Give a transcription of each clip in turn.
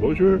Bonjour.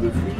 de flux.